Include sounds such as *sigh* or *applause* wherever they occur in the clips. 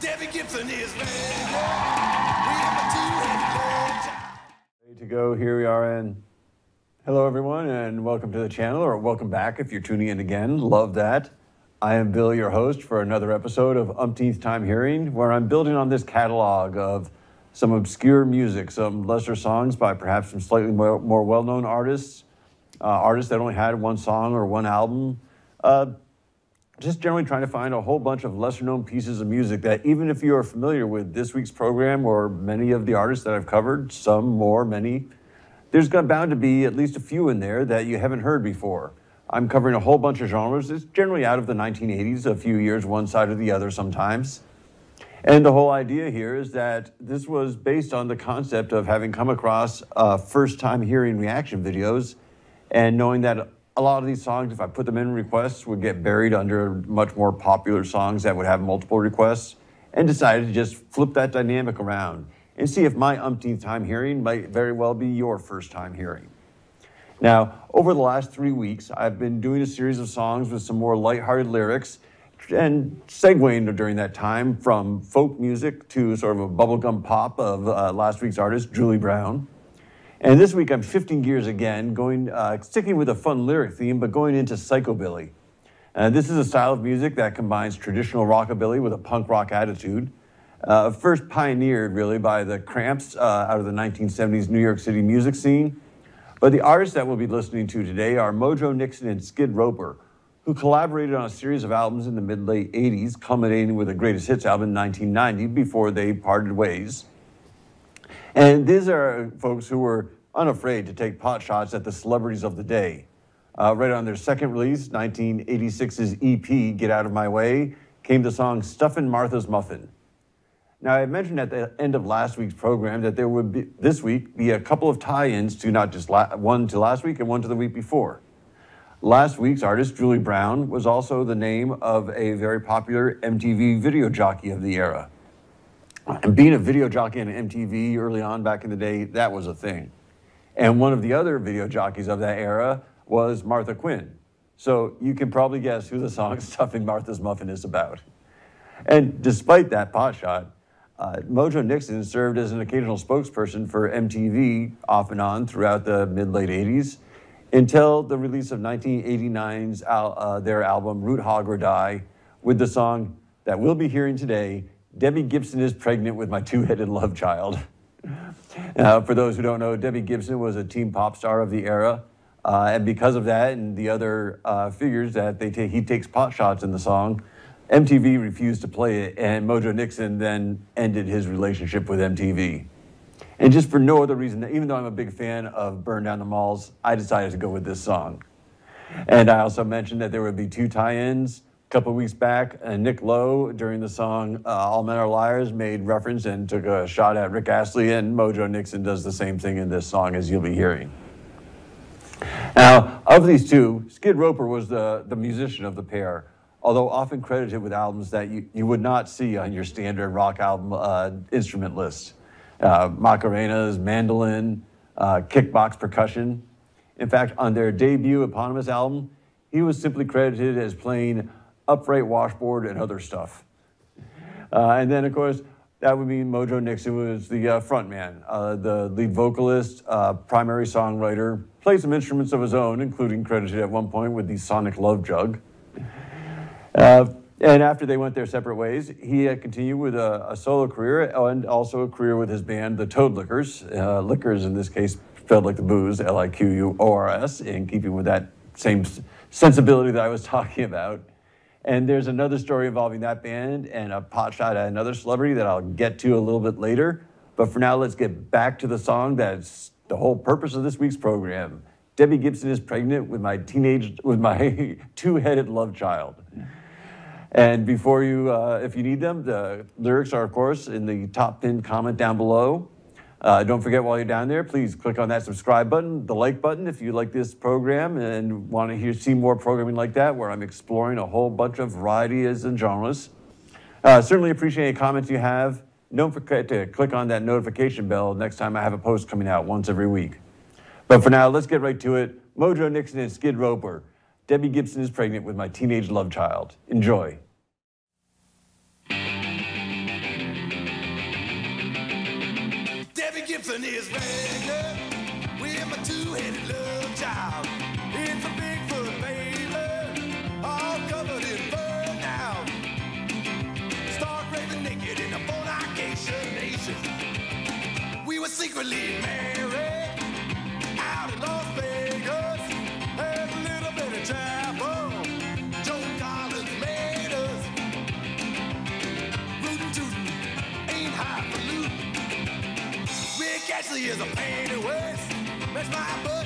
Debbie Gibson is ready. To go. Here we are in. Hello, everyone, and welcome to the channel, or welcome back if you're tuning in again. Love that. I am Bill, your host, for another episode of Umpteenth Time Hearing, where I'm building on this catalog of some obscure music, some lesser songs by perhaps some slightly more, more well known artists, uh, artists that only had one song or one album. Uh, just generally trying to find a whole bunch of lesser known pieces of music that even if you are familiar with this week's program or many of the artists that I've covered, some more, many, there's bound to be at least a few in there that you haven't heard before. I'm covering a whole bunch of genres. It's generally out of the 1980s, a few years one side or the other sometimes. And the whole idea here is that this was based on the concept of having come across uh, first time hearing reaction videos and knowing that a lot of these songs, if I put them in requests, would get buried under much more popular songs that would have multiple requests, and decided to just flip that dynamic around and see if my umpteenth time hearing might very well be your first time hearing. Now, over the last three weeks, I've been doing a series of songs with some more lighthearted lyrics and segueing during that time from folk music to sort of a bubblegum pop of uh, last week's artist, Julie Brown. And this week I'm shifting gears again, going uh, sticking with a fun lyric theme, but going into psychobilly. Uh, this is a style of music that combines traditional rockabilly with a punk rock attitude. Uh, first pioneered really by the Cramps uh, out of the 1970s New York City music scene. But the artists that we'll be listening to today are Mojo Nixon and Skid Roper, who collaborated on a series of albums in the mid late 80s, culminating with a greatest hits album in 1990 before they parted ways. And these are folks who were unafraid to take pot shots at the celebrities of the day. Uh, right on their second release, 1986's EP, Get Out of My Way, came the song Stuffin' Martha's Muffin. Now, I mentioned at the end of last week's program that there would be, this week, be a couple of tie ins to not just la- one to last week and one to the week before. Last week's artist, Julie Brown, was also the name of a very popular MTV video jockey of the era. And being a video jockey on MTV early on back in the day, that was a thing. And one of the other video jockeys of that era was Martha Quinn. So you can probably guess who the song *laughs* Stuffing Martha's Muffin is about. And despite that pot shot, uh, Mojo Nixon served as an occasional spokesperson for MTV off and on throughout the mid late 80s until the release of 1989's al- uh, their album Root Hog or Die with the song that we'll be hearing today Debbie Gibson is Pregnant with My Two Headed Love Child. Uh, for those who don't know, Debbie Gibson was a teen pop star of the era. Uh, and because of that and the other uh, figures that they take, he takes pot shots in the song, MTV refused to play it, and Mojo Nixon then ended his relationship with MTV. And just for no other reason, even though I'm a big fan of Burn Down the Malls, I decided to go with this song. And I also mentioned that there would be two tie-ins. A couple weeks back, uh, Nick Lowe, during the song uh, All Men Are Liars, made reference and took a shot at Rick Astley, and Mojo Nixon does the same thing in this song, as you'll be hearing. Now, of these two, Skid Roper was the, the musician of the pair, although often credited with albums that you, you would not see on your standard rock album uh, instrument list. Uh, Macarena's, mandolin, uh, kickbox percussion. In fact, on their debut eponymous album, he was simply credited as playing upright washboard and other stuff. Uh, and then, of course, that would mean Mojo Nixon was the uh, frontman, uh, the lead vocalist, uh, primary songwriter, played some instruments of his own, including credited at one point with the Sonic Love Jug. Uh, and after they went their separate ways, he uh, continued with a, a, solo career and also a career with his band, the Toad Liquors. Uh, liquors, in this case, spelled like the booze, L I Q U O R S, in keeping with that same sensibility that I was *laughs* talking about. And there's another story involving that band and a pot shot at another celebrity that I'll get to a little bit later. But for now, let's get back to the song that's the whole purpose of this week's program. Debbie Gibson is pregnant with my teenage, with my *laughs* two-headed love child. And before you, uh, if you need them, the lyrics are, of course, in the top pinned comment down below. Uh, don't forget while you're down there, please click on that subscribe button, the like button if you like this program and want to hear, see more programming like that where I'm exploring a whole bunch of varieties and genres. Uh, certainly appreciate any comments you have. Don't forget to click on that notification bell next time I have a post coming out once every week. But for now, let's get right to it. Mojo Nixon and Skid Roper. Debbie Gibson is pregnant with my teenage love child. Enjoy. Gibson Ashley is a pain in the waist. That's my butt,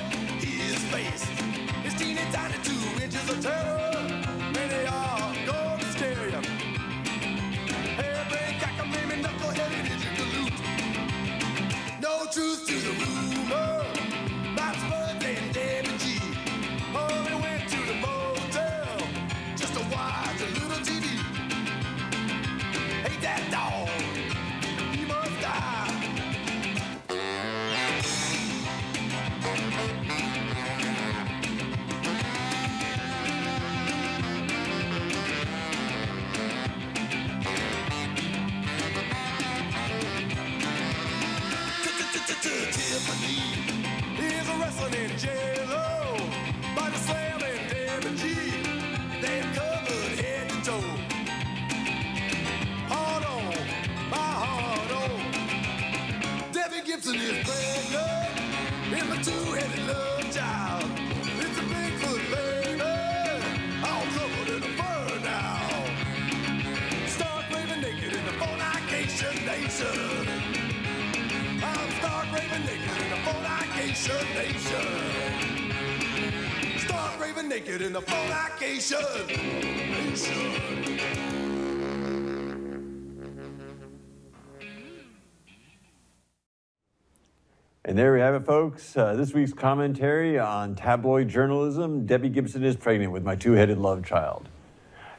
And there we have it, folks. Uh, this week's commentary on tabloid journalism Debbie Gibson is pregnant with my two headed love child.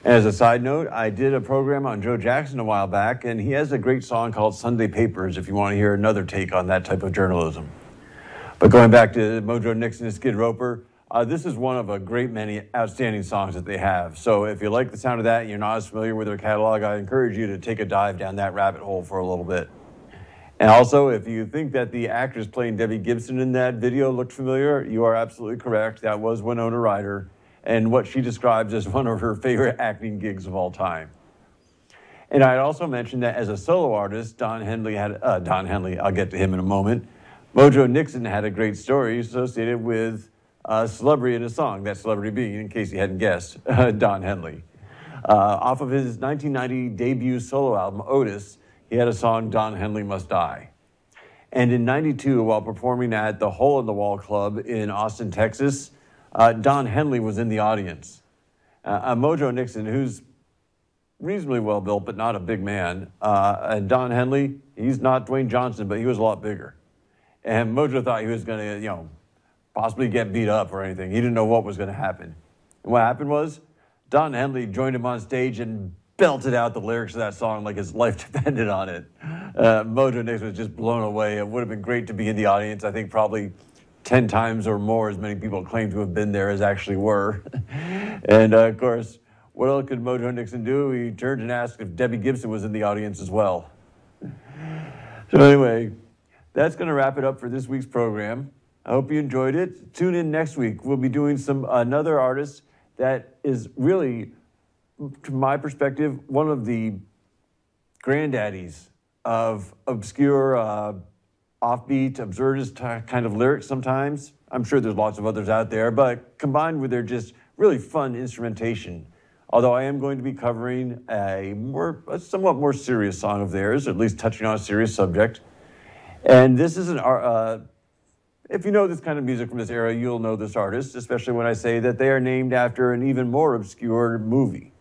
As a side note, I did a program on Joe Jackson a while back, and he has a great song called Sunday Papers if you want to hear another take on that type of journalism. But going back to Mojo Nixon and Skid Roper, uh, this is one of a great many outstanding songs that they have. So if you like the sound of that and you're not as familiar with their catalog, I encourage you to take a dive down that rabbit hole for a little bit. And also, if you think that the actress playing Debbie Gibson in that video looked familiar, you are absolutely correct. That was Winona Ryder, and what she describes as one of her favorite acting gigs of all time. And I'd also mentioned that as a solo artist, Don Henley had uh, Don Henley. I'll get to him in a moment. Mojo Nixon had a great story associated with a celebrity in a song. That celebrity being, in case you hadn't guessed, *laughs* Don Henley. Uh, off of his 1990 debut solo album Otis, he had a song "Don Henley Must Die." And in 92, while performing at the Hole in the Wall Club in Austin, Texas, uh, Don Henley was in the audience. Uh, uh, Mojo Nixon, who's reasonably well built, but not a big man, uh, and Don Henley, he's not Dwayne Johnson, but he was a lot bigger. And Mojo thought he was going to, you know, possibly get beat up or anything. He didn't know what was going to happen. And what happened was Don Henley joined him on stage and belted out the lyrics of that song like his *laughs* life depended on it. Uh, Mojo Nixon was just blown away. It would have been great to be in the audience. I think probably 10 times or more as many people claim to have been there as actually were. *laughs* and uh, of course, what else could Mojo Nixon do? He turned and asked if Debbie Gibson was in the audience as well. So, anyway, that's going to wrap it up for this week's program. I hope you enjoyed it. Tune in next week. We'll be doing some another artist that is really, from my perspective, one of the granddaddies of obscure, uh, offbeat, absurdist kind of lyrics sometimes. I'm sure there's lots of others out there, but combined with their just really fun instrumentation. Although I am going to be covering a more, a somewhat more serious song of theirs, at least touching on a serious subject. And this is an, uh, if you know this kind of music from this era, you'll know this artist, especially when I say that they are named after an even more obscure movie.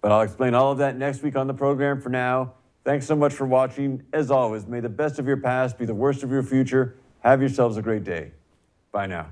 But I'll explain all of that next week on the program. For now, thanks so much for watching. As always, may the best of your past be the worst of your future. Have yourselves a great day. Bye now.